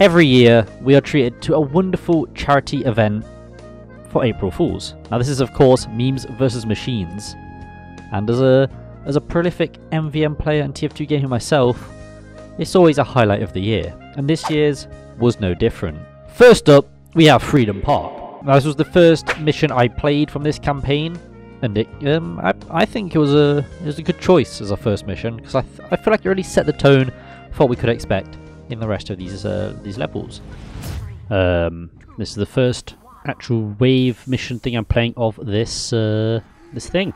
Every year, we are treated to a wonderful charity event for April Fools. Now, this is, of course, Memes versus Machines. And as a as a prolific MVM player and TF2 gamer myself, it's always a highlight of the year. And this year's was no different. First up, we have Freedom Park. Now, this was the first mission I played from this campaign, and it, um, I, I think it was a it was a good choice as a first mission because I, I feel like it really set the tone for what we could expect in the rest of these uh, these levels. Um, this is the first actual wave mission thing I'm playing of this uh, this thing,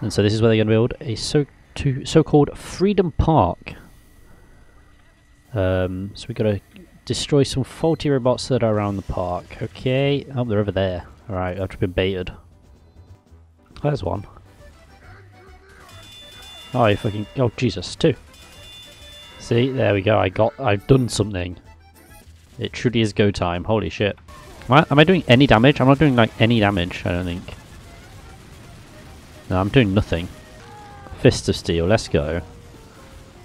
and so this is where they're going to build a so to so-called Freedom Park. Um, so we've got to destroy some faulty robots that are around the park. Okay, oh they're over there. All right, I've been baited. There's one. Oh, you fucking oh Jesus, two. See, there we go. I got, I've done something. It truly is go time. Holy shit. Am I, am I doing any damage? I'm not doing like any damage, I don't think. No, I'm doing nothing. Fist of Steel, let's go.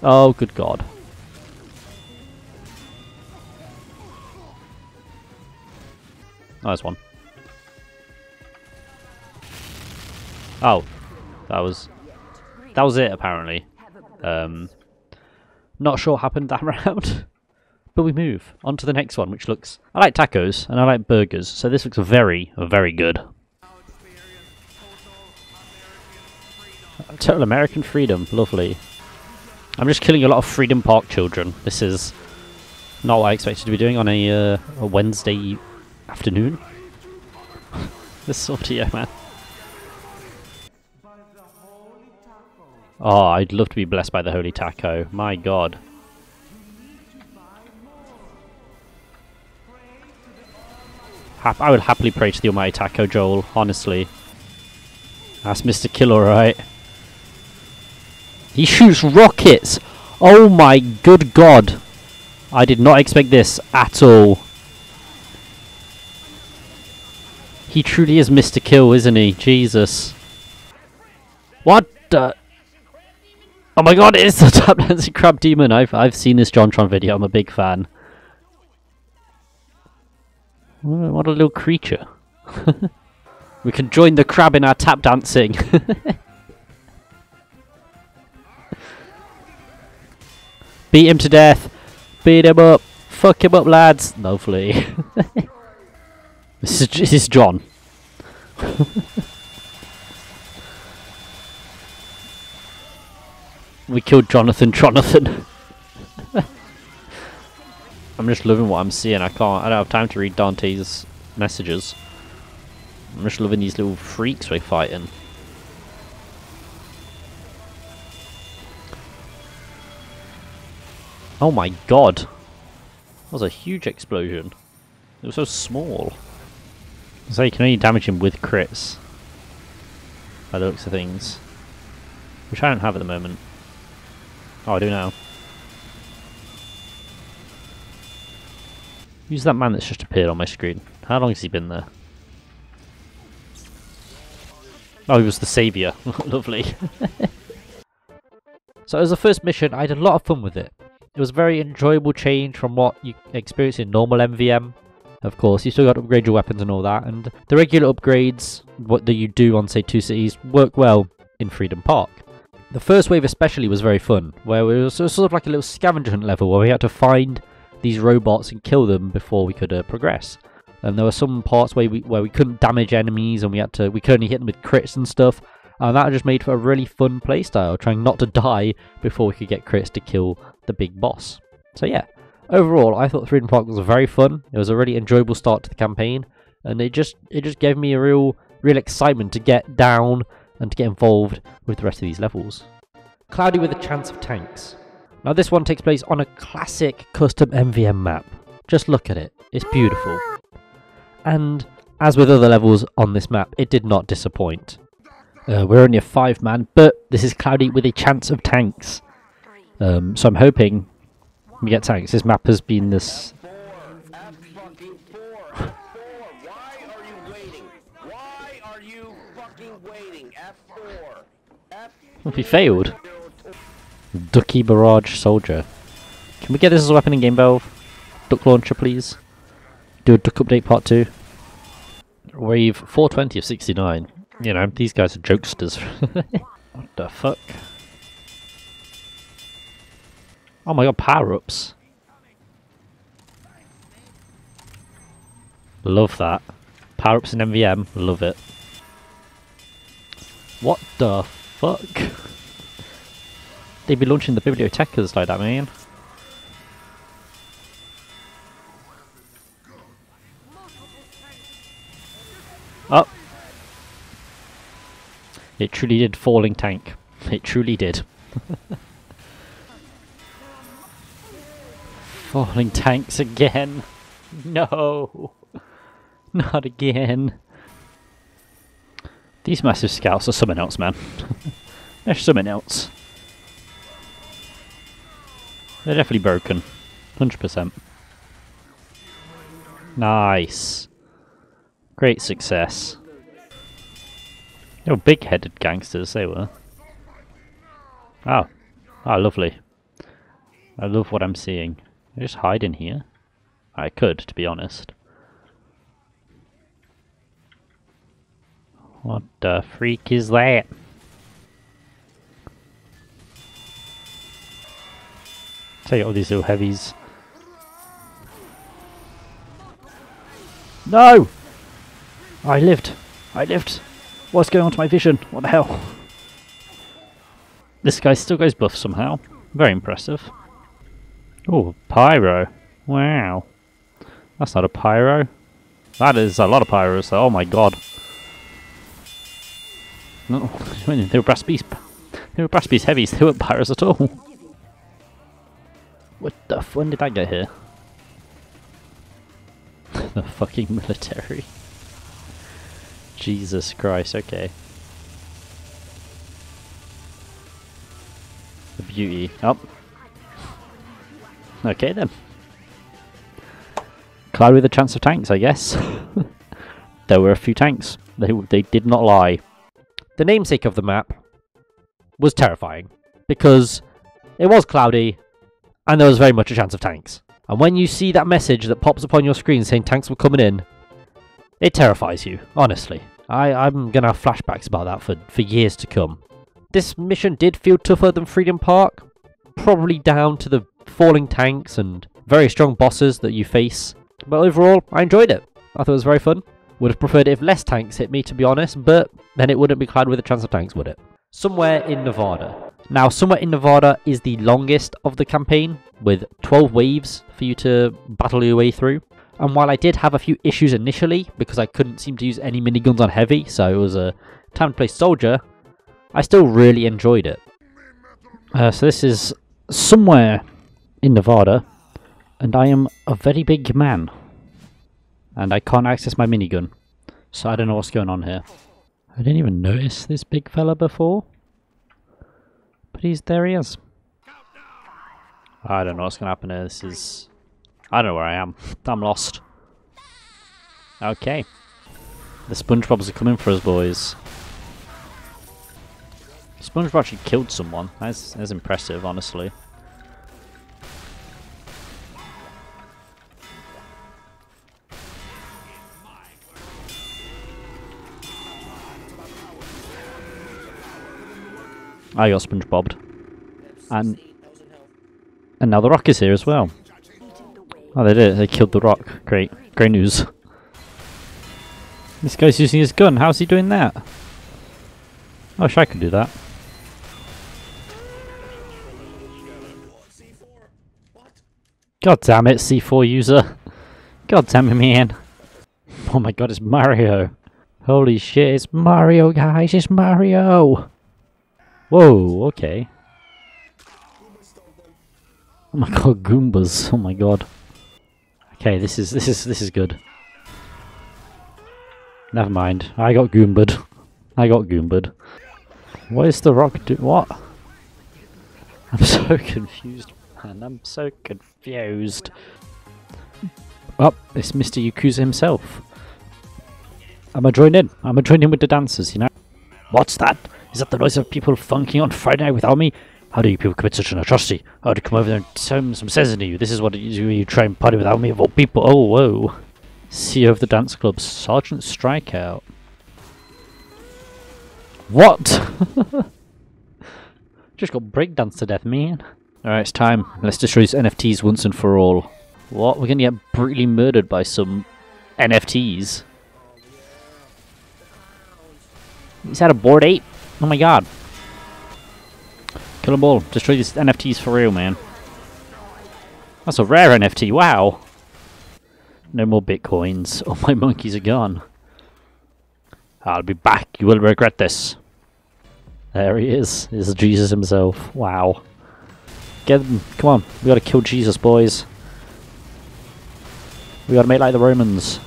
Oh, good god. Nice one. Oh, that was that was it apparently. Um, not sure what happened that round, but we move on to the next one, which looks. I like tacos and I like burgers, so this looks very, very good. Total American freedom, lovely. I'm just killing a lot of Freedom Park children. This is not what I expected to be doing on a, uh, a Wednesday afternoon. this sort of yeah, man. Oh, I'd love to be blessed by the Holy Taco. My god. I would happily pray to the Almighty Taco, Joel, honestly. That's Mr. Kill, alright. He shoots rockets! Oh my good god! I did not expect this at all. He truly is Mr. Kill, isn't he? Jesus. What the... Oh my god, it's the Tap Dancing Crab Demon! I've, I've seen this JonTron video, I'm a big fan. What a little creature. we can join the crab in our tap dancing. Beat him to death. Beat him up. Fuck him up, lads. Lovely. this, is, this is John. We killed Jonathan Jonathan. I'm just loving what I'm seeing. I can't. I don't have time to read Dante's messages. I'm just loving these little freaks we're fighting. Oh my god. That was a huge explosion. It was so small. So you can only damage him with crits. By the looks of things. Which I don't have at the moment. Oh, I do now. Who's that man that's just appeared on my screen? How long has he been there? Oh, he was the saviour. Lovely. so as a first mission, I had a lot of fun with it. It was a very enjoyable change from what you experience in normal MVM. Of course, you still got to upgrade your weapons and all that, and the regular upgrades, what that you do on, say, two cities, work well in Freedom Park. The first wave especially was very fun, where it was sort of like a little scavenger hunt level where we had to find these robots and kill them before we could uh, progress. And there were some parts where we where we couldn't damage enemies and we had to we could only hit them with crits and stuff. And that just made for a really fun playstyle, trying not to die before we could get crits to kill the big boss. So yeah, overall, I thought Freedom Park was very fun. It was a really enjoyable start to the campaign, and it just it just gave me a real real excitement to get down and to get involved with the rest of these levels. Cloudy with a chance of tanks. Now this one takes place on a classic custom MVM map. Just look at it, it's beautiful. And as with other levels on this map, it did not disappoint. Uh, we're only a five man, but this is cloudy with a chance of tanks. Um, so I'm hoping we get tanks. This map has been this... we failed. Ducky Barrage Soldier. Can we get this as a weapon in Game Valve? duck launcher, please. Do a duck update part 2. Wave 420 of 69. You know, these guys are jokesters. what the fuck? Oh my god, power-ups. Love that. Power-ups in MVM, love it. What the fuck? They'd be launching the bibliotecas like that, man. Oh. It truly did falling tank. It truly did. falling tanks again. No. Not again. These massive scouts are something else, man. They're something else. They're definitely broken. 100%. Nice. Great success. They were big-headed gangsters, they were. Oh. Oh, lovely. I love what I'm seeing. I just hide in here. I could, to be honest. What the freak is that? Take all these little heavies. No! I lived. I lived. What's going on to my vision? What the hell? This guy still goes buff somehow. Very impressive. Oh, pyro. Wow. That's not a pyro. That is a lot of pyros. Oh my god. No, they were brass. They were brass heavies. They weren't pyros at all. What the f- when did I get here? the fucking military. Jesus Christ, okay. The beauty. Oh. Okay then. Cloud with a chance of tanks, I guess. there were a few tanks. They, they did not lie. The namesake of the map was terrifying because it was cloudy and there was very much a chance of tanks. And when you see that message that pops upon your screen saying tanks were coming in, it terrifies you, honestly. I, I'm going to have flashbacks about that for, for years to come. This mission did feel tougher than Freedom Park, probably down to the falling tanks and very strong bosses that you face. But overall, I enjoyed it. I thought it was very fun. Would have preferred if less tanks hit me, to be honest, but then it wouldn't be clad with a chance of tanks, would it? Somewhere in Nevada. Now, Somewhere in Nevada is the longest of the campaign, with 12 waves for you to battle your way through. And while I did have a few issues initially, because I couldn't seem to use any miniguns on heavy, so it was a time to play soldier, I still really enjoyed it. Uh, so this is somewhere in Nevada, and I am a very big man. And I can't access my minigun, so I don't know what's going on here. I didn't even notice this big fella before. But he's there he is. I don't know what's gonna happen here. This is I don't know where I am. I'm lost. Okay. The SpongeBob's are coming for us boys. SpongeBob actually killed someone. That's that's impressive, honestly. I got SpongeBobbed. And and now the Rock is here as well. Oh, they did. They killed the Rock. Great. Great news. This guy's using his gun. How's he doing that? I wish I could do that. God damn it, C4 user. God damn it, man. Oh my god, it's Mario. Holy shit, it's Mario, guys. It's Mario. Whoa, okay. Oh my god, Goombas. Oh my god. Okay, this is this is this is good. Never mind. I got Goombad. I got Goombad. What is the rock do? What? I'm so confused, man. I'm so confused. Oh, it's Mr. Yakuza himself. I'm gonna join in. I'm gonna join in with the dancers, you know? What's that? Is that the noise of people funking on Friday night without me? How do you people commit such an atrocity? Do you come over there and tell some sense into you? This is what you do. You try and party without me of all people. Oh, whoa. CEO of the dance club, Sergeant Strikeout. What? Just got breakdanced to death, man. Alright, it's time. Let's destroy these NFTs once and for all. What? We're gonna get brutally murdered by some NFTs. Is that a Bored Ape? Oh my god. Kill them all. Destroy these NFTs for real, man. That's a rare NFT. Wow. No more bitcoins. All my monkeys are gone. I'll be back. You will regret this. There he is. This is Jesus himself. Wow. Get them. Come on. We gotta kill Jesus, boys. We gotta make like the Romans.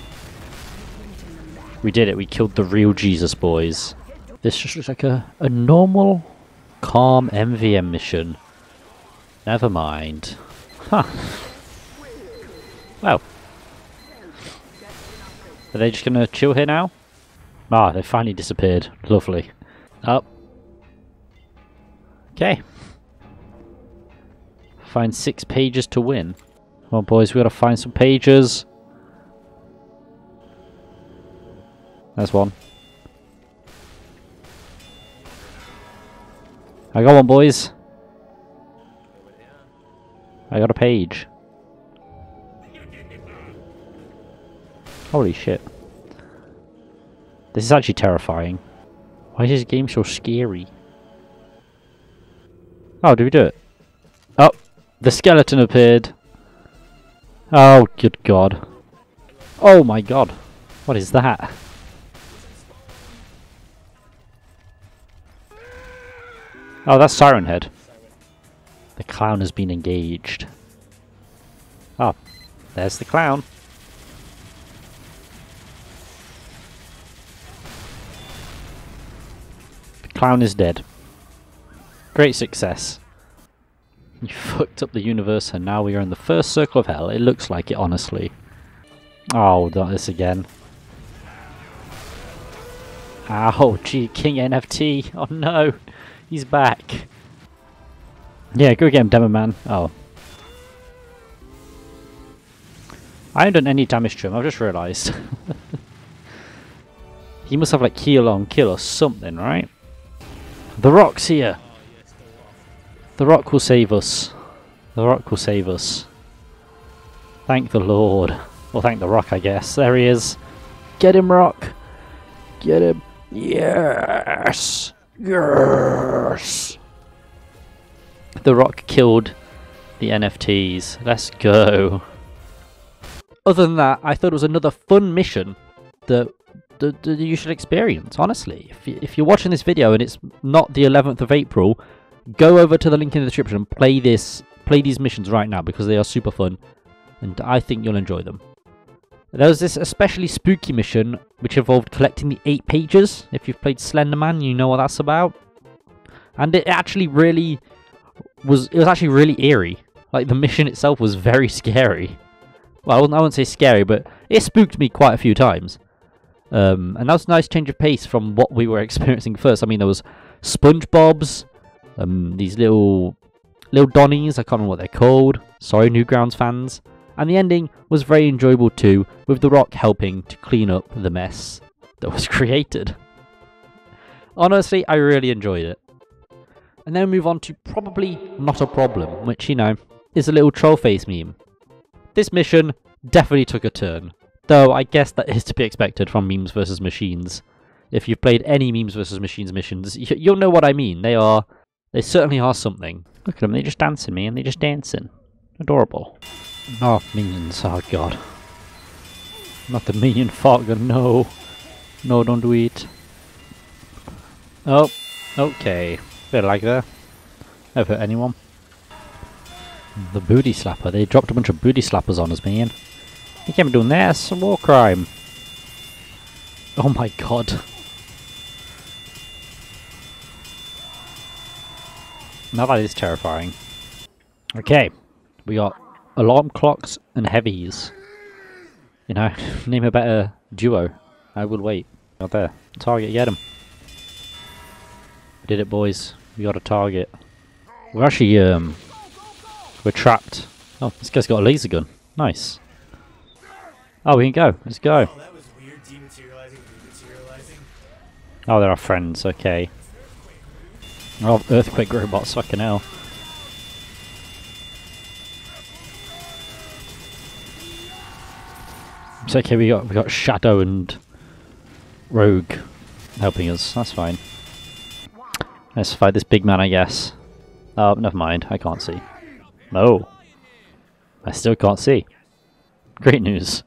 We did it. We killed the real Jesus, boys. This just looks like a, a normal, calm MVM mission. Never mind. Huh. Well. Are they just gonna chill here now? Ah, they finally disappeared. Lovely. Up. Okay. Find six pages to win. On, boys, we gotta find some pages. There's one. I got one, boys. I got a page. Holy shit. This is actually terrifying. Why is this game so scary? Oh, did we do it? Oh, the skeleton appeared. Oh, good god. Oh my god. What is that? Oh, that's Siren Head. The clown has been engaged. Oh, there's the clown. The clown is dead. Great success. You fucked up the universe and now we are in the first circle of hell. It looks like it, honestly. Oh, not this again. Ow, gee, King NFT. Oh no. He's back. Yeah, go get him, Demo Man. Oh. I haven't done any damage to him, I've just realised. he must have like heal on kill or something, right? The Rock's here! The Rock will save us. The Rock will save us. Thank the Lord. Well, thank the Rock, I guess. There he is. Get him, Rock! Get him! Yes! Yes! The Rock killed the NFTs. Let's go. Other than that, I thought it was another fun mission that, that, that you should experience, honestly. If, you, if you're watching this video and it's not the 11th of April, go over to the link in the description and play this, play these missions right now because they are super fun and I think you'll enjoy them. There was this especially spooky mission which involved collecting the eight pages. If you've played Slenderman, you know what that's about. And it actually really was, it was actually really eerie. Like the mission itself was very scary. Well, I wouldn't, I wouldn't say scary, but it spooked me quite a few times. Um, and that was a nice change of pace from what we were experiencing first. I mean, there was SpongeBob's, um, these little little Donnies, I can't remember what they're called. Sorry, Newgrounds fans. And the ending was very enjoyable too, with The Rock helping to clean up the mess that was created. Honestly, I really enjoyed it. And then we move on to probably not a problem, which, you know, is a little troll face meme. This mission definitely took a turn, though I guess that is to be expected from memes versus machines. If you've played any memes versus machines missions, you'll know what I mean. They are, they certainly are something. Look at them, they're just dancing, man. They're just dancing. Adorable. Oh, minions. Oh, God. Not the minion fogger, no. No, don't do it. Oh, okay. Bit like that. Never hurt anyone. The booty slapper. They dropped a bunch of booty slappers on us, man. You can't be doing that. It's a war crime. Oh my god. Now that is terrifying. Okay. We got alarm clocks and heavies. You know, name a better duo. I will wait. Out there. Target, get him. We did it, boys. We got a target. We're actually, um, we're trapped. Oh, this guy's got a laser gun. Nice. Oh, we can go. Let's go. Oh, that was weird. Dematerializing, dematerializing. Oh, they're our friends. Okay. Oh, earthquake robots. Fucking hell. It's okay. We got we got Shadow and Rogue helping us. That's fine. Let's fight this big man, I guess. Oh, never mind. I can't see. No. I still can't see. Great news.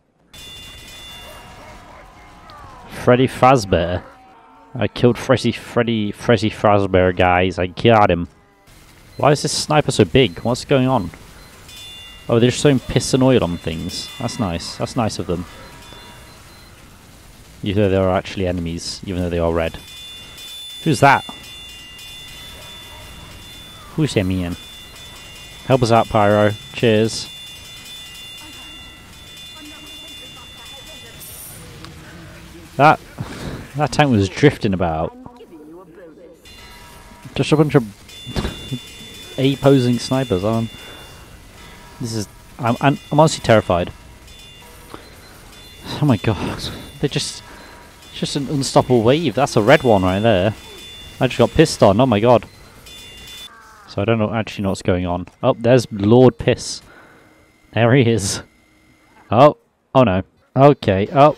Freddy Fazbear. I killed Freddy, Freddy, Freddy Fazbear, guys. I got him. Why is this sniper so big? What's going on? Oh, they're just and oil on things. That's nice. That's nice of them. Even though they are actually enemies, even though they are red. Who's that? Who's him, Ian? Help us out, Pyro. Cheers. That that tank was drifting about. Just a bunch of A posing snipers on. This is I'm I'm, I'm honestly terrified. Oh my god. They just it's just an unstoppable wave. That's a red one right there. I just got pissed on, oh my god. So I don't know actually know what's going on. Oh, there's Lord Piss. There he is. Oh, oh no. Okay, oh.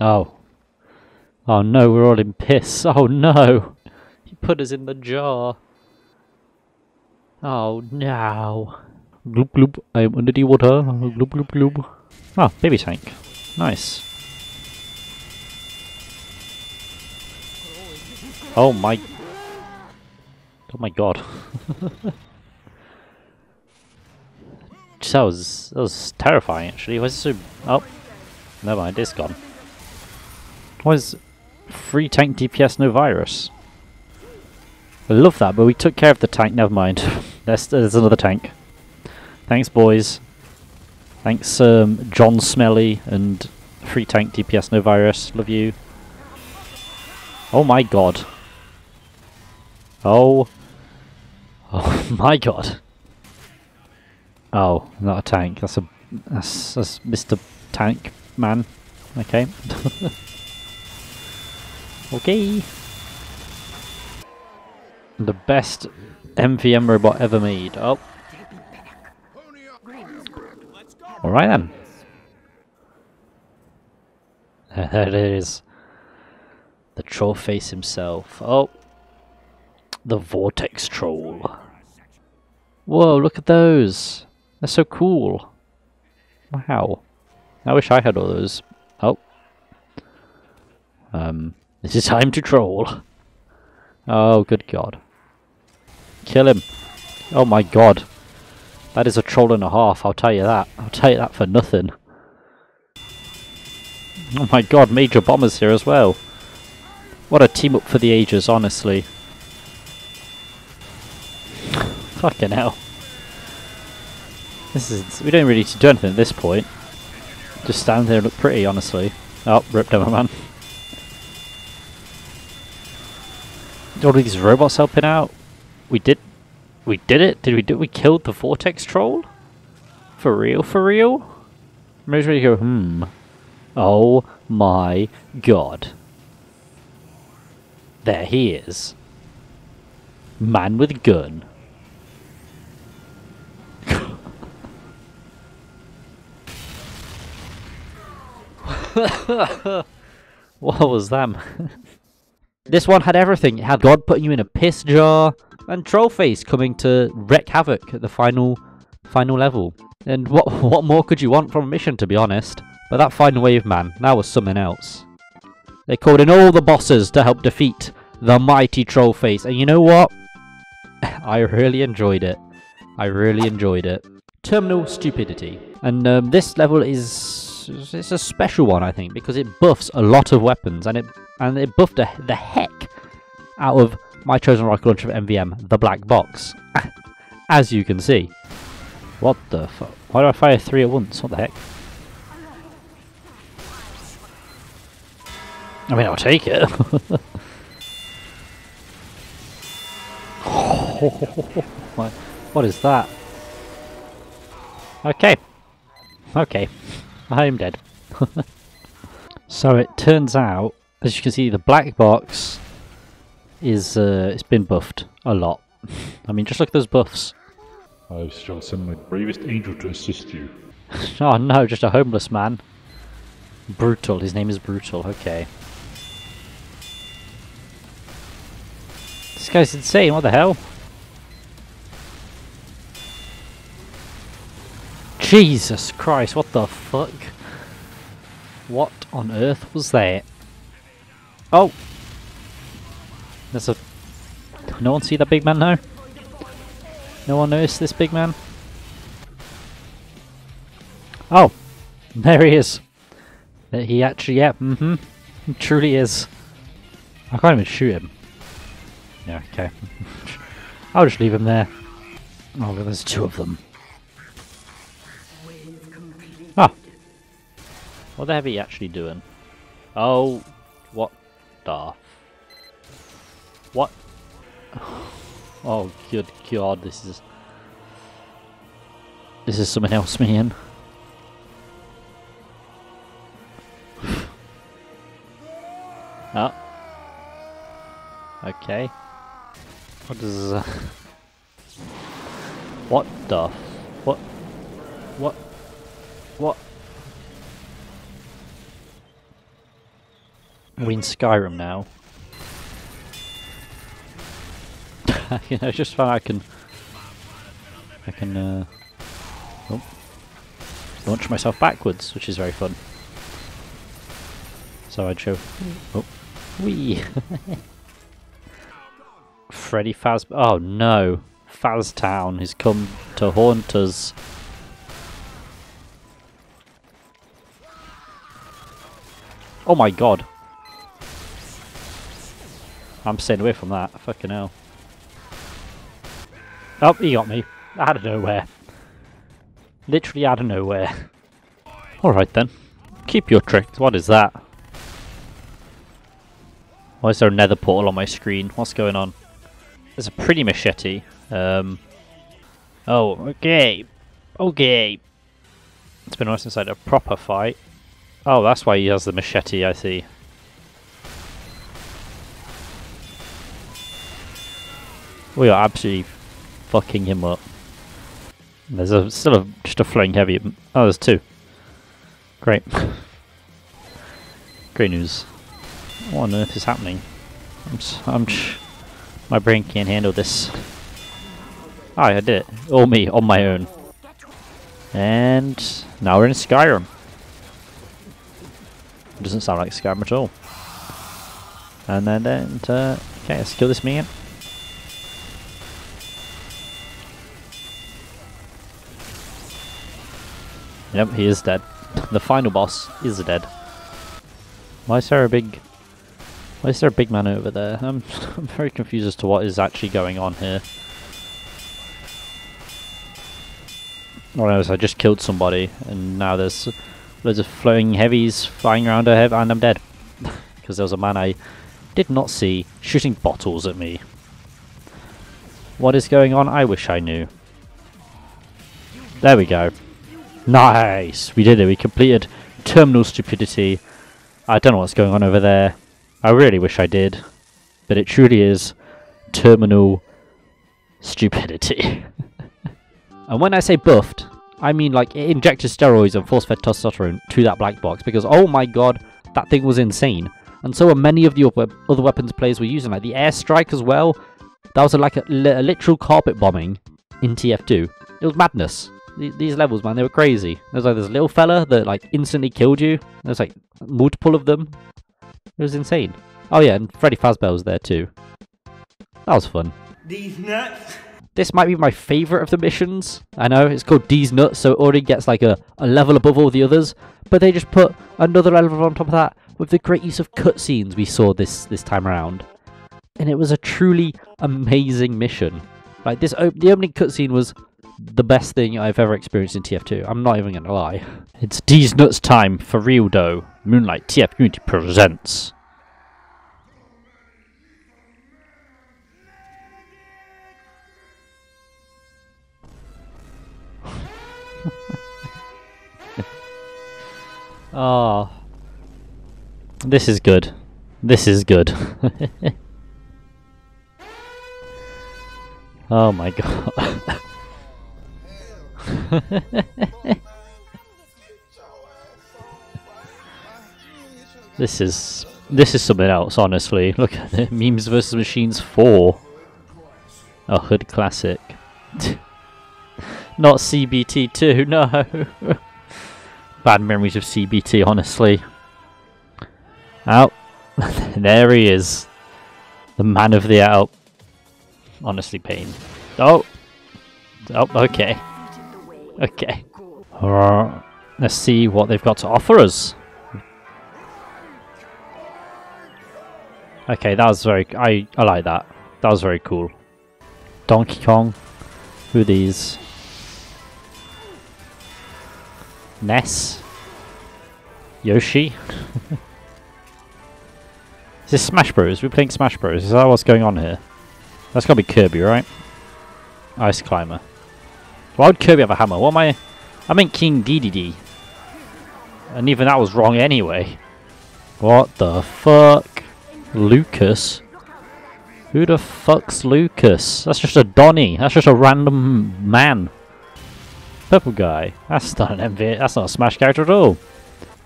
Oh. Oh no, we're all in piss. Oh no. He put us in the jar. Oh no. Gloop gloop, I am under the water. Gloop gloop gloop. Ah, baby tank. Nice. Oh my... Oh my god. that was, that was terrifying actually. Why is it so... Oh. Never mind, it's gone. Why is free tank DPS no virus? I love that, but we took care of the tank, never mind. there's, there's another tank. Thanks boys. Thanks um, John Smelly and free tank DPS no virus. Love you. Oh my god. Oh. Oh my god. Oh, not a tank. That's a that's, that's Mr. Tank Man. Okay. okay. The best MVM robot ever made. Oh. Alright then. There it is. The troll face himself. Oh. The Vortex Troll. Whoa, look at those. They're so cool. Wow. I wish I had all those. Oh. Um, this is time to troll. Oh, good god. Kill him. Oh my god. That is a troll and a half, I'll tell you that. I'll tell you that for nothing. Oh my god, Major Bomber's here as well. What a team up for the ages, honestly. Fucking hell. This is we don't really need to do anything at this point. Just stand there and look pretty, honestly. Oh, ripped Demo Man. All these robots helping out. We did we did it? Did we do we killed the Vortex Troll? For real, for real? Maybe we go, hmm. Oh my god. There he is. Man with gun. what was that? this one had everything. It had God putting you in a piss jar and Trollface coming to wreak havoc at the final final level. And what what more could you want from a mission to be honest? But that final wave man, that was something else. They called in all the bosses to help defeat the mighty Trollface. And you know what? I really enjoyed it. I really enjoyed it. Terminal Stupidity. And um, this level is it's a special one, I think, because it buffs a lot of weapons, and it and it buffed the, the heck out of my chosen rocket launcher of MVM, the black box, as you can see. What the fuck? Why do I fire three at once? What the heck? I mean, I'll take it. what, what is that? Okay. Okay. I'm dead. so it turns out, as you can see, the black box is uh, it's been buffed a lot. I mean, just look at those buffs. I shall send my bravest angel to assist you. oh no, just a homeless man. Brutal. His name is Brutal. Okay. This guy's insane. What the hell? Jesus Christ, what the fuck? What on earth was that? Oh! There's a... No one see that big man now? No one noticed this big man? Oh! There he is! That he actually, yeah, mm-hmm. Truly is. I can't even shoot him. Yeah, okay. I'll just leave him there. Oh, there's two of them. Ah! What the hell are he actually doing? Oh, what the... What? Oh, good god, this is... This is something else, man. oh. Okay. What does... Uh, what the... What? What? What? We in Skyrim now. you know, just so I can... I can, uh... Oh, launch myself backwards, which is very fun. So I'd show... Oh. Wee! Freddy Faz... Oh no! Faztown has come to haunt us. Oh my god! I'm staying away from that. Fucking hell. Oh, he got me. Out of nowhere. Literally out of nowhere. Alright then. Keep your tricks. What is that? Why is there a nether portal on my screen? What's going on? There's a pretty machete. Um, oh, okay. Okay. It's been nice inside a proper fight. Oh, that's why he has the machete, I see. We are absolutely fucking him up. There's a, still a, just a flowing heavy. Oh, there's two. Great. Great news. What on earth is happening? I'm, I'm my brain can't handle this. Oh, I did it. All me, on my own. And now we're in Skyrim. Doesn't sound like Skyrim at all. And then, then uh, okay, let's kill this man. Yep, he is dead. The final boss is dead. Why is there a big... Why is there a big man over there? I'm, I'm very confused as to what is actually going on here. All I I just killed somebody, and now there's loads of floating heavies flying around her head, and I'm dead. Because there was a man I did not see shooting bottles at me. What is going on? I wish I knew. There we go. Nice! We did it. We completed Terminal Stupidity. I don't know what's going on over there. I really wish I did. But it truly is Terminal Stupidity. and when I say buffed, I mean like it injected steroids and force-fed testosterone to that black box because oh my god, that thing was insane. And so were many of the other weapons players were using, like the airstrike as well. That was like a, a literal carpet bombing in TF2. It was madness these levels, man, they were crazy. There's like this little fella that like instantly killed you. There's like multiple of them. It was insane. Oh yeah, and Freddy Fazbear was there too. That was fun. Deez Nuts. This might be my favourite of the missions. I know, it's called Deez Nuts, so it already gets like a, a level above all the others. But they just put another level on top of that with the great use of cutscenes we saw this, this time around. And it was a truly amazing mission. Like this, the opening cutscene was the best thing I've ever experienced in TF2. I'm not even going to lie. It's Deez Nuts time for real though. Moonlight TF Unity presents. Ah. oh. This is good. This is good. oh my god. this is this is something else, honestly. Look at it. Memes vs Machines 4. A hood classic. Not CBT 2, no. Bad memories of CBT, honestly. Out. there he is. The man of the out. Honestly, pain. Oh. Oh, okay. Okay. Let's see what they've got to offer us. Okay, that was very... I, I like that. That was very cool. Donkey Kong. Who these? Ness? Yoshi? Is this Smash Bros? We're playing Smash Bros. Is that what's going on here? That's gotta be Kirby, right? Ice Climber. Why would Kirby have a hammer? What am I... I meant King Dedede. And even that was wrong anyway. What the fuck? Lucas? Who the fuck's Lucas? That's just a Donny. That's just a random man. Purple guy. That's not an MV. That's not a Smash character at all.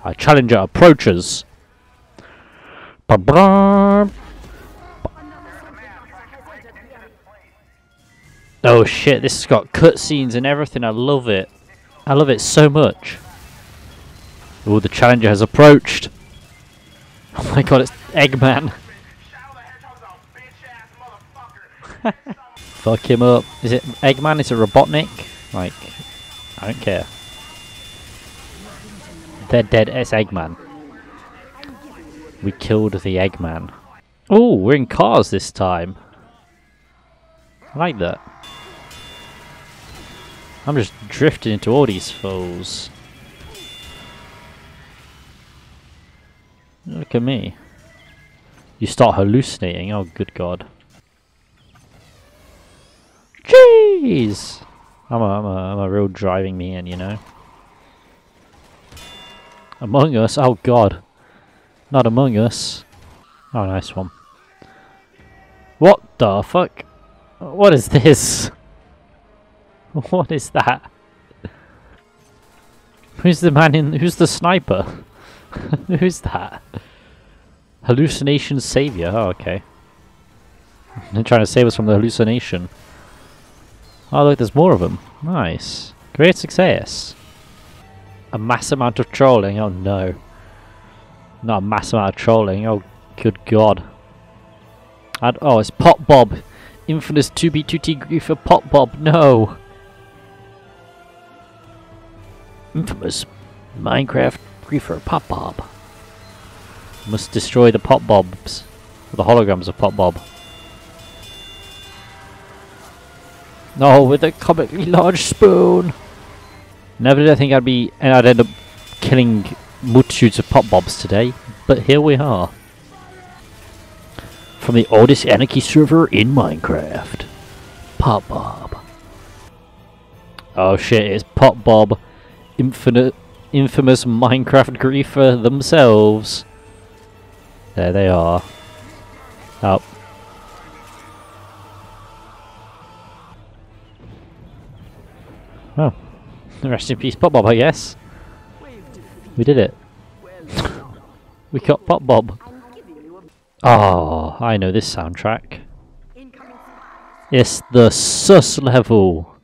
Our challenger approaches. Ba-brum. Oh shit, this has got cutscenes and everything. I love it. I love it so much. Oh, the challenger has approached. Oh my god, it's Eggman. Fuck him up. Is it Eggman? Is it Robotnik? Like, I don't care. They're dead. It's Eggman. We killed the Eggman. Oh, we're in cars this time. I like that. I'm just drifting into all these foes. Look at me. You start hallucinating. Oh, good god. Jeez! I'm a, I'm a, I'm a real driving me in, you know. Among Us? Oh god. Not Among Us. Oh, nice one. What the fuck? What is this? What is that? Who's the man in... Who's the sniper? who's that? Hallucination savior. Oh, okay. They're trying to save us from the hallucination. Oh, look, there's more of them. Nice. Great success. A mass amount of trolling. Oh, no. Not a mass amount of trolling. Oh, good god. And, oh, it's Pop Bob. Infamous 2B2T griefer Pop Bob. No. Infamous Minecraft griefer Pop Bob. Must destroy the Pop Bobs. The holograms of Pop Bob. No, with a comically large spoon. Never did I think I'd be, and I'd end up killing multitudes of Pop Bobs today, but here we are. From the oldest anarchy server in Minecraft. Pop Bob. Oh shit, it's Pop Bob, infinite, infamous Minecraft griefer themselves. There they are. Up. Oh. Rest in peace, Pop Bob, I guess. We did it. we got Pop Bob. Oh, ah, I know this soundtrack. It's the sus level.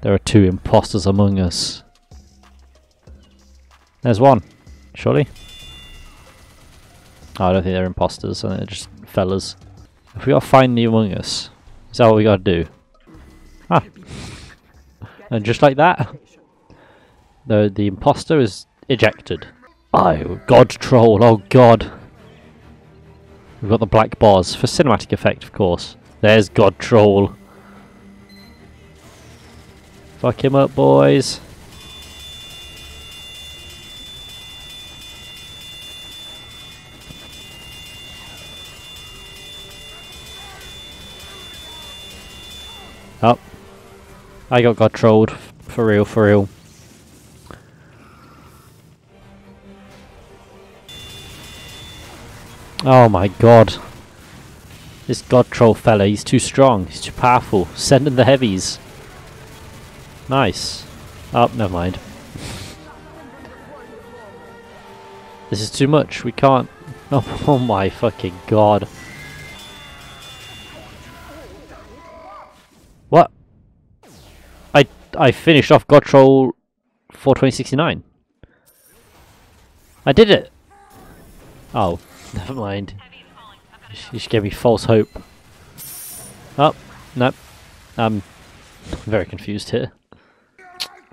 There are two imposters among us. There's one, surely. Oh, I don't think they're imposters, I think they're just fellas. If we gotta find the Among Us, is that what we gotta do? Ah. And just like that, the the imposter is ejected. Oh, God Troll, oh God. We've got the black bars, for cinematic effect of course. There's God Troll. Fuck him up boys. I got got trolled. For real, for real. Oh my god. This god troll fella, he's too strong, he's too powerful. Send in the heavies. Nice. Oh, never mind. This is too much, we can't. Oh, oh my fucking god. I finished off God Troll for 2069. I did it. Oh, never mind. You just gave me false hope. Oh, no. I'm very confused here.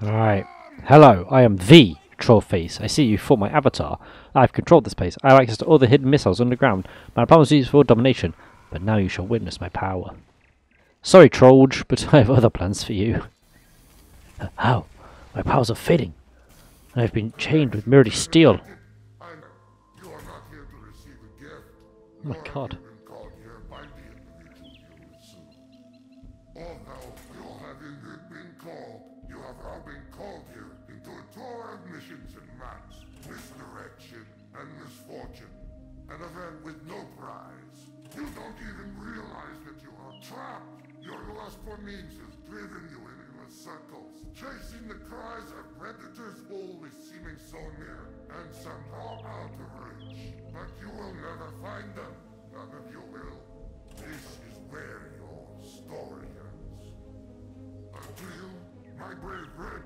Alright. Hello, I am the Trollface. I see you for my avatar. I've controlled this place. I have access to all the hidden missiles underground. My plan was used for domination, but now you shall witness my power. Sorry, Trolge, but I have other plans for you. How? My powers are fading. I have been chained with merely steel. I know. You are not here to receive a gift. Oh my god.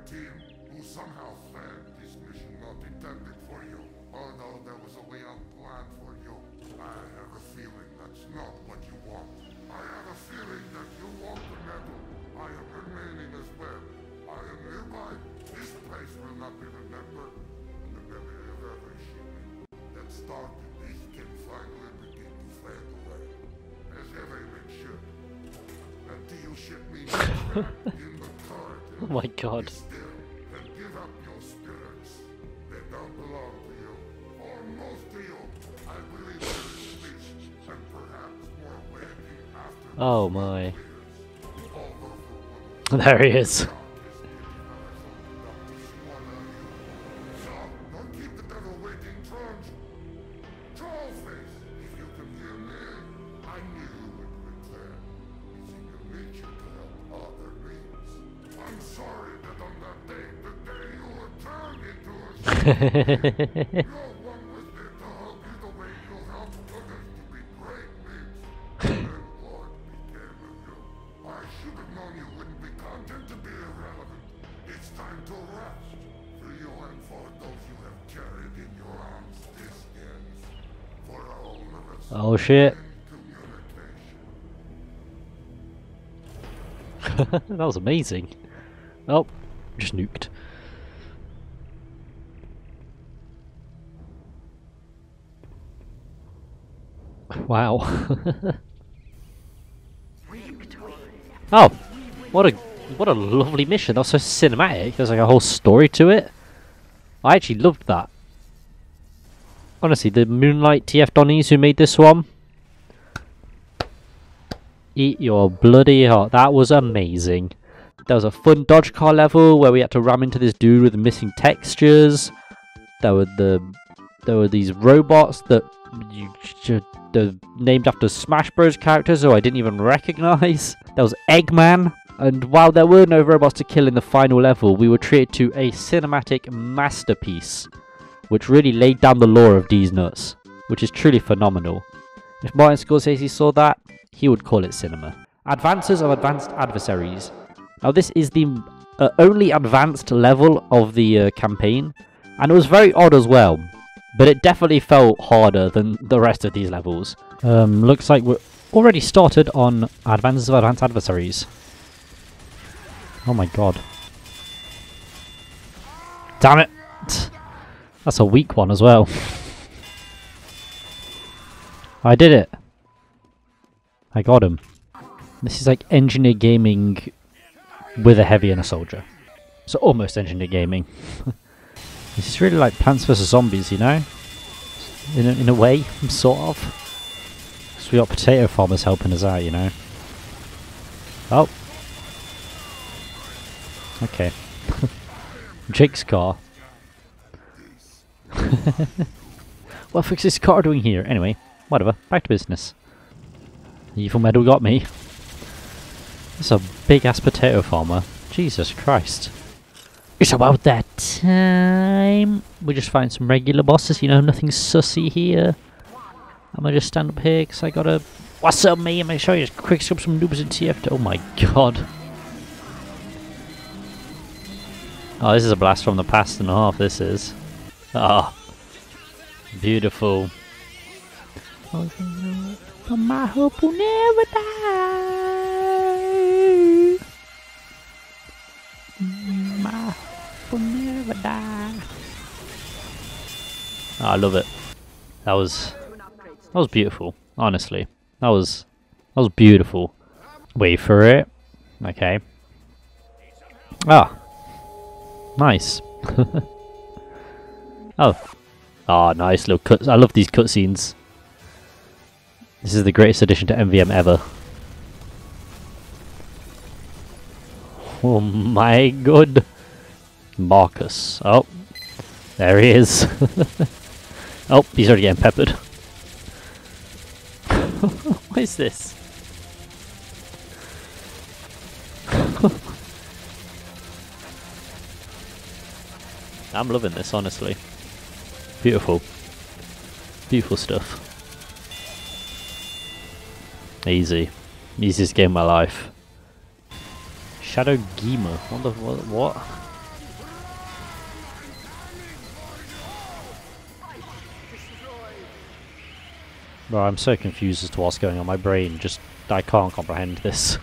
Team, who somehow fled this mission not intended for you, although there was a way out planned for you. I have a feeling that's not what you want. I have a feeling that you want the medal. I am remaining as well. I am nearby. This place will not be remembered. And the memory of every shipment that started this can finally begin to fade away. As should. Until you ship me in the turret. Oh my god. Oh my. years. Although for one There he is. shit. that was amazing. Oh, just nuked. Wow. oh, what a what a lovely mission. That was so cinematic. There's like a whole story to it. I actually loved that. Honestly, the Moonlight TF Donnies who made this one. Eat your bloody heart. That was amazing. There was a fun dodge car level where we had to ram into this dude with missing textures. There were the there were these robots that you they're named after Smash Bros characters who I didn't even recognize. There was Eggman. And while there were no robots to kill in the final level, we were treated to a cinematic masterpiece, which really laid down the lore of these nuts, which is truly phenomenal. If Martin Scorsese saw that, he would call it cinema. Advances of Advanced Adversaries. Now, this is the uh, only advanced level of the uh, campaign, and it was very odd as well. But it definitely felt harder than the rest of these levels. Um, looks like we're already started on Advances of Advanced Adversaries. Oh my god. Damn it! That's a weak one as well. I did it. I got him. This is like engineer gaming with a heavy and a soldier. So almost engineer gaming. this is really like Plants vs Zombies, you know? In a, in a way, sort of. So we got potato farmers helping us out, you know? Oh. Okay. Jake's car. what the fuck's this car doing here? Anyway. Whatever. Back to business. Evil medal got me. Is a big ass potato farmer. Jesus Christ. It's about that time. We just find some regular bosses, you know, nothing sussy here. I'm gonna just stand up here because I gotta. What's up, me? I'm gonna show you just quick scope some noobs in TF. Oh my god. Oh, this is a blast from the past and a half, this is. Ah. Beautiful. But my hope will never die. My hope will never die. Ah, I love it. That was that was beautiful. Honestly, that was that was beautiful. Wait for it. Okay. Ah, nice. oh, ah, nice little cuts. I love these cutscenes. This is the greatest addition to MVM ever. Oh my god. Marcus. Oh. There he is. oh, he's already getting peppered. what is this? I'm loving this, honestly. Beautiful. Beautiful stuff. Easy. Easiest game of my life. Shadow Gema. What the what? what? Bro, I'm so confused as to what's going on. My brain just I can't comprehend this.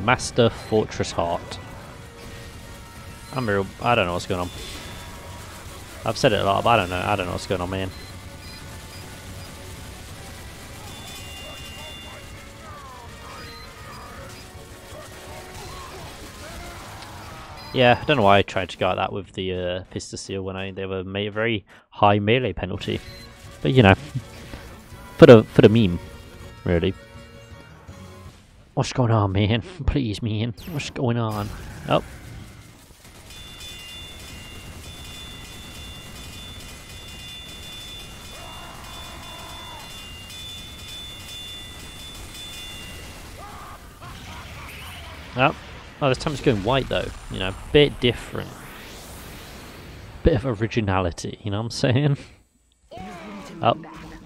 Master Fortress Heart. I'm real. I don't know what's going on. I've said it a lot, but I don't know. I don't know what's going on, man. Yeah, I don't know why I tried to go at that with the uh, Pistol Seal when I they were made a very high melee penalty. But you know, for the for the meme, really. What's going on, man? Please, man. What's going on? Oh. Oh. Oh, this time it's going white though. You know, a bit different. Bit of originality, you know what I'm saying? Oh,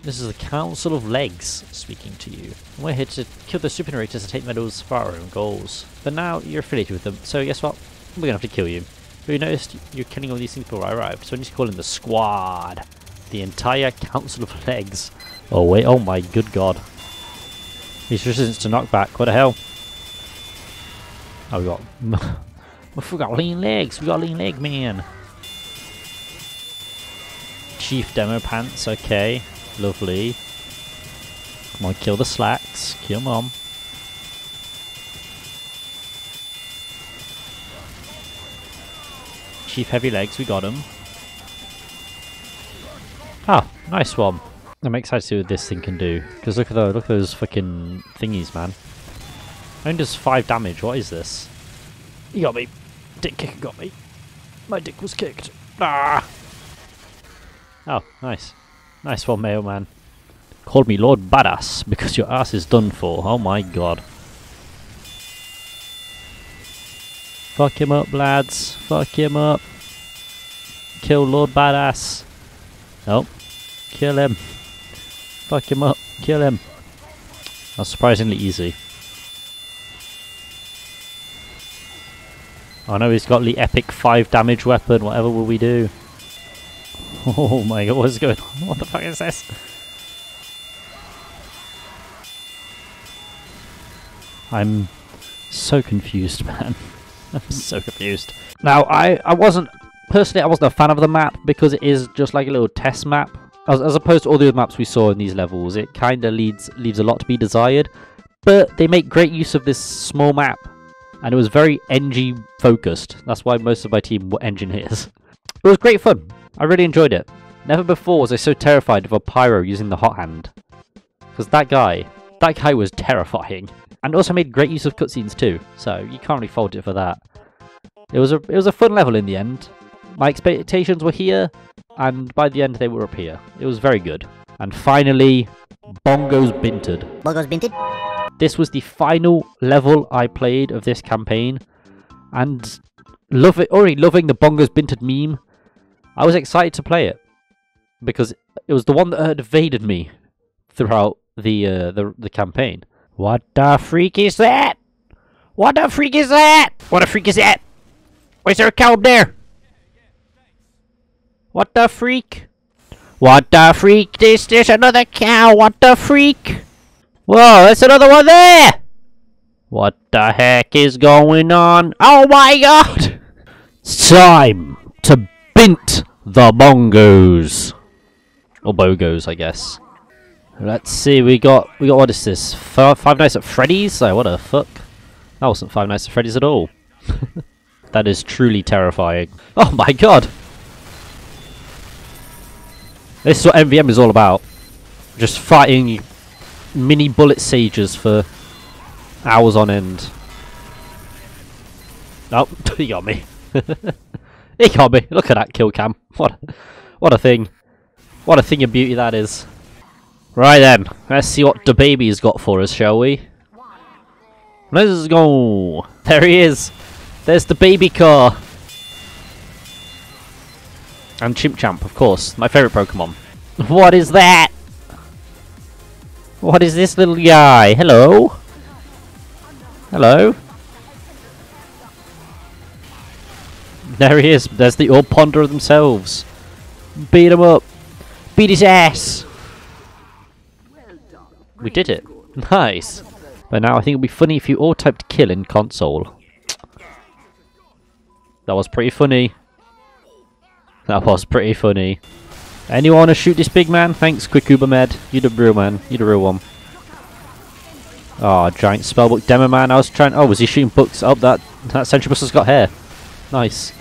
this is the Council of Legs speaking to you. We're here to kill the super narrators and take medals for our own goals. But now you're affiliated with them, so guess what? We're gonna have to kill you. But you noticed you're killing all these things before I arrived, so I need to call in the squad. The entire Council of Legs. Oh wait, oh my good god. He's resistance to knockback, what the hell? Oh, we got... we got lean legs. We got lean leg man. Chief demo pants. Okay. Lovely. Come on, kill the slacks. Come on. Chief heavy legs. We got him. Ah, nice one. I'm excited to see what this thing can do. Because look at those, look at those fucking thingies, man. I only does 5 damage, what is this? He got me. Dick kicker got me. My dick was kicked. Ah! Oh, nice. Nice one, mailman. Called me Lord Badass because your ass is done for. Oh my god. Fuck him up, lads. Fuck him up. Kill Lord Badass. Nope. Kill him. Fuck him up. Kill him. That's surprisingly easy. I know he's got the epic 5 damage weapon, whatever will we do? Oh my god, what's going on? What the fuck is this? I'm so confused, man. I'm so confused. Now, I, I wasn't, personally, I wasn't a fan of the map because it is just like a little test map. As, as opposed to all the other maps we saw in these levels, it kind of leaves, leaves a lot to be desired. But they make great use of this small map and it was very engie focused. That's why most of my team were engineers. It was great fun. I really enjoyed it. Never before was I so terrified of a pyro using the hot hand. Because that guy, that guy was terrifying. And also made great use of cutscenes too, so you can't really fault it for that. It was a it was a fun level in the end. My expectations were here, and by the end they were up here. It was very good. And finally, Bongos Binted. Bongos Binted? This was the final level I played of this campaign, and love it. Already loving the Bongos Binted meme. I was excited to play it because it was the one that had evaded me throughout the uh, the the campaign. What the freak is that? What the freak is that? What the freak is that? Why is there a cow up there? What the freak? What the freak? This there's another cow. What the freak? Whoa, that's another one there. What the heck is going on? Oh my god! It's time to bint the bongos. Or bogos, I guess. Let's see, we got, we got, what is this? Five Nights at Freddy's? Oh, what the fuck? That wasn't Five Nights at Freddy's at all. that is truly terrifying. Oh my god! This is what MVM is all about. Just fighting mini bullet sages for hours on end. Oh, he got me. he got me. Look at that kill cam. What, what a thing. What a thing of beauty that is. Right then, let's see what the baby's got for us, shall we? Let's go. There he is. There's the baby car. And Chimp Champ, of course, my favourite Pokemon. What is that? What is this little guy? Hello? Hello? There he is. There's the old ponder themselves. Beat him up. Beat his ass. We did it. Nice. But now I think it'd be funny if you all typed kill in console. That was pretty funny. That was pretty funny. Anyone want to shoot this big man? Thanks, Quick Uber Med. You the real man. You're the real one. Oh, giant spellbook demo man. I was trying. Oh, was he shooting books? Oh, that that Sentry Buster's got hair. Nice.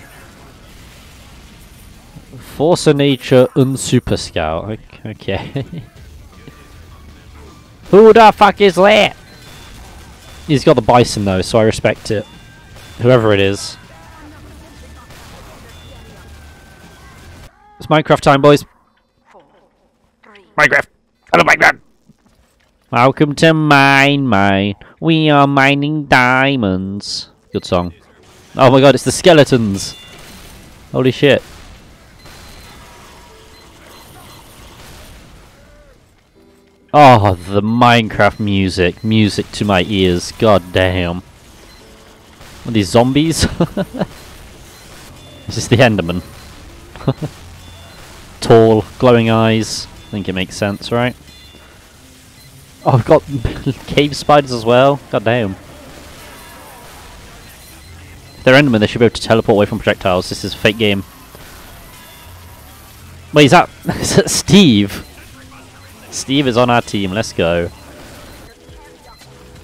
Force of Nature Unsuper Scout. Okay. Who the fuck is that? He's got the bison though, so I respect it. Whoever it is. It's Minecraft time, boys. Minecraft. Hello, Minecraft. Welcome to Mine Mine. We are mining diamonds. Good song. Oh my god, it's the skeletons. Holy shit. Oh, the Minecraft music. Music to my ears. God damn. Are these zombies? This is the Enderman? Tall, glowing eyes. Think it makes sense, right? Oh, I've got cave spiders as well. God damn. If they're Endermen, they should be able to teleport away from projectiles. This is a fake game. Wait, is that, is that Steve? Steve is on our team. Let's go.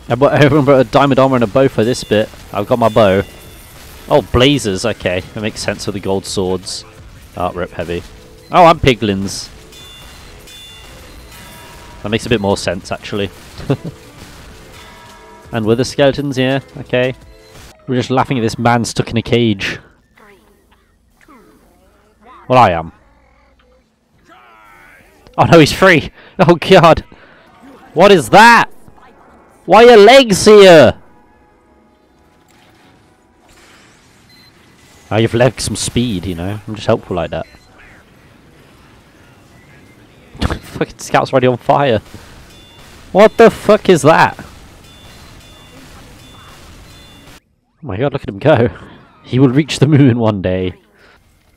I remember a diamond armor and a bow for this bit. I've got my bow. Oh, blazers. Okay, that makes sense with the gold swords. Oh, rip heavy. Oh, I'm piglins. That makes a bit more sense, actually. and with the skeletons, yeah, okay. We're just laughing at this man stuck in a cage. Well, I am. Oh no, he's free! Oh god! What is that? Why are legs here? Oh, you've left some speed, you know. I'm just helpful like that. Fucking scout's already on fire. What the fuck is that? Oh my god, look at him go. He will reach the moon one day.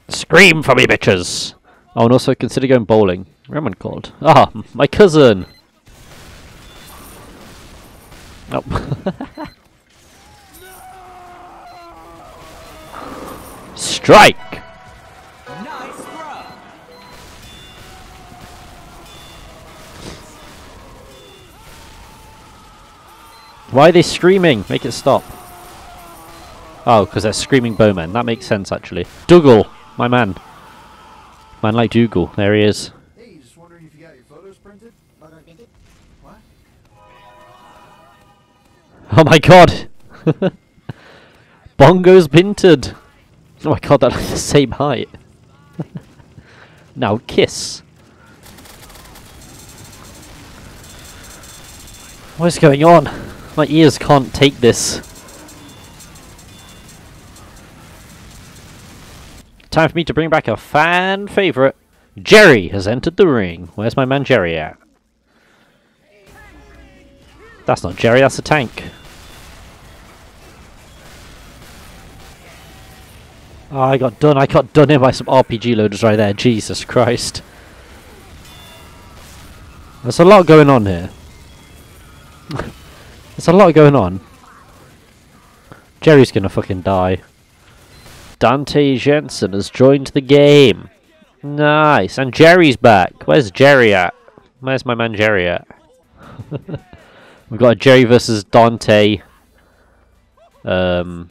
Scream for me, bitches! Oh, and also consider going bowling. Where called? Ah, my cousin! Oh. Strike! Why are they screaming? Make it stop. Oh, because they're screaming bowmen. That makes sense, actually. Dougal, my man. Man like Dougal. There he is. Hey, just wondering if you got your photos printed? Bongos Binted? What? Oh my god! Bongos binted! Oh my god, they're like the same height. now kiss. What is going on? My ears can't take this. Time for me to bring back a fan favourite. Jerry has entered the ring. Where's my man Jerry at? That's not Jerry, that's a tank. Oh, I got done. I got done in by some RPG loaders right there. Jesus Christ. There's a lot going on here. There's a lot going on. Jerry's gonna fucking die. Dante Jensen has joined the game. Nice. And Jerry's back. Where's Jerry at? Where's my man Jerry at? We've got a Jerry versus Dante. Um.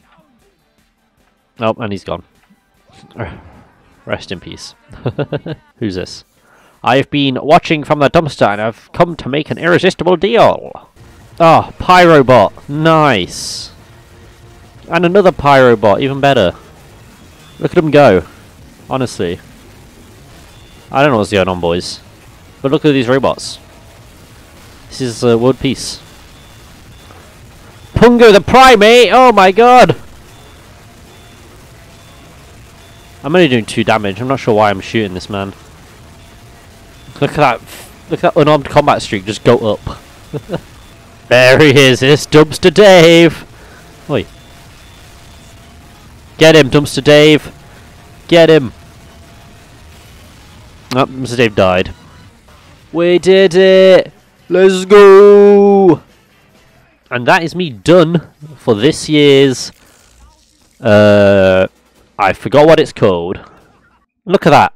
Oh, and he's gone. Rest in peace. Who's this? I've been watching from the dumpster and I've come to make an irresistible deal. Oh, Pyrobot. Nice. And another Pyrobot, even better. Look at him go. Honestly. I don't know what's going on, boys. But look at these robots. This is uh, world peace. Pungo the Primate! Oh my god! I'm only doing two damage. I'm not sure why I'm shooting this man. Look at that. Look at that unarmed combat streak just go up. there he is. It's Dumpster Dave. Oi. Get him, Dumpster Dave. Get him. Oh, Mr. Dave died. We did it. Let's go. And that is me done for this year's uh I forgot what it's called. Look at that.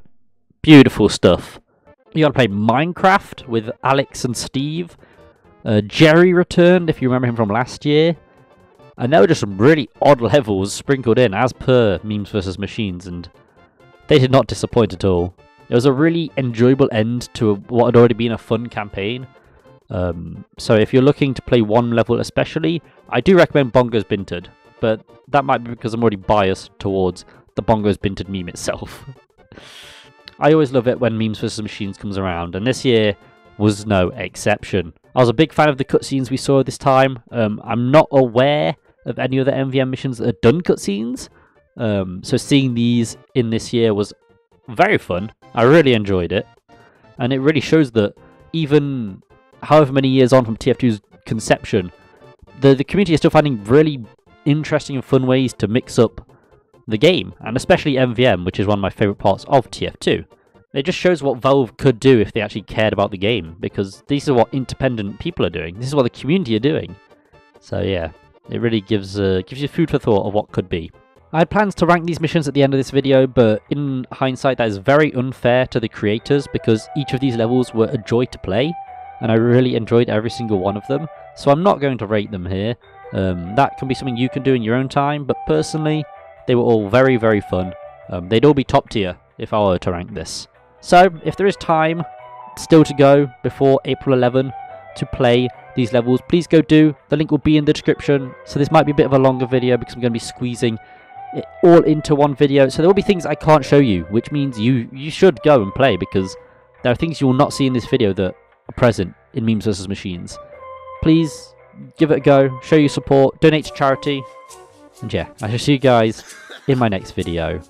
Beautiful stuff. You gotta play Minecraft with Alex and Steve. Uh, Jerry returned, if you remember him from last year. And there were just some really odd levels sprinkled in, as per Memes vs. Machines, and they did not disappoint at all. It was a really enjoyable end to a, what had already been a fun campaign. Um, so if you're looking to play one level especially, I do recommend Bongo's Binted, but that might be because I'm already biased towards the Bongo's Binted meme itself. I always love it when Memes vs. Machines comes around, and this year was no exception. I was a big fan of the cutscenes we saw this time. Um, I'm not aware of any other MVM missions that had done cutscenes, um, so seeing these in this year was very fun. I really enjoyed it, and it really shows that even however many years on from TF2's conception, the the community is still finding really interesting and fun ways to mix up the game, and especially MVM, which is one of my favourite parts of TF2. It just shows what Valve could do if they actually cared about the game, because this is what independent people are doing. This is what the community are doing. So yeah, it really gives uh, gives you food for thought of what could be. I had plans to rank these missions at the end of this video, but in hindsight that is very unfair to the creators because each of these levels were a joy to play, and I really enjoyed every single one of them, so I'm not going to rate them here. Um, that can be something you can do in your own time, but personally, they were all very, very fun. Um, they'd all be top tier if I were to rank this. So, if there is time still to go before April 11 to play these levels, please go do. The link will be in the description. So this might be a bit of a longer video because I'm going to be squeezing it all into one video. So there will be things I can't show you, which means you, you should go and play because there are things you will not see in this video that are present in Memes vs. Machines. Please give it a go, show your support, donate to charity, and yeah, I shall see you guys in my next video.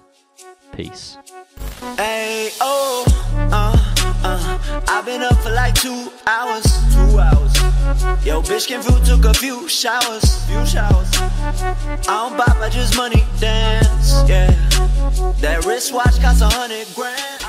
Peace. Hey, oh, uh, uh, I've been up for like two hours. Two hours. Yo, bitch came through, took a few showers. Few showers. I don't bop, I just money dance. Yeah. That wristwatch costs a hundred grand.